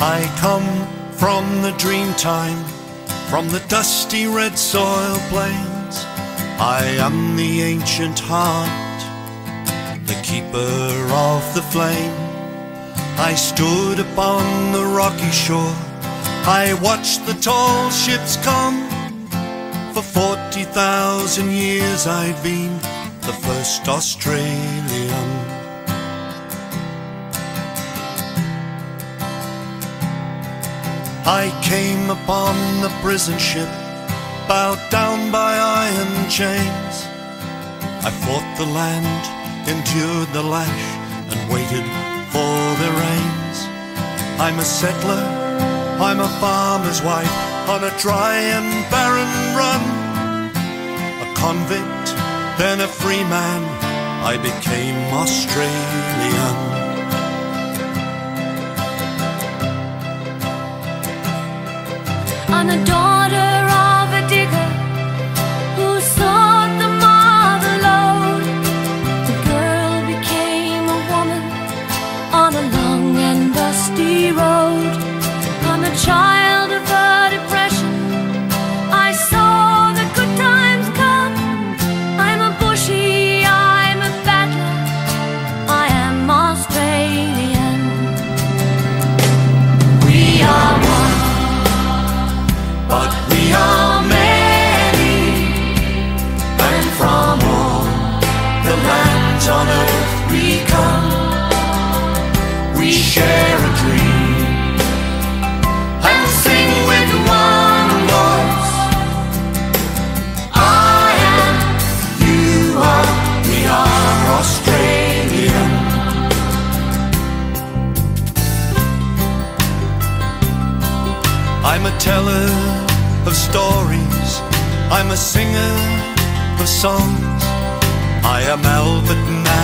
I come from the dream time, from the dusty red soil plains. I am the ancient heart, the keeper of the flame. I stood upon the rocky shore, I watched the tall ships come. For 40,000 years I've been the first Australian. I came upon the prison ship, bowed down by iron chains. I fought the land, endured the lash, and waited for the rains. I'm a settler, I'm a farmer's wife on a dry and barren run. A convict, then a free man, I became Australian. I'm the daughter on earth we come. We share a dream and sing with one voice. I am, you are, we are Australian. I'm a teller of stories. I'm a singer of songs. I am Albert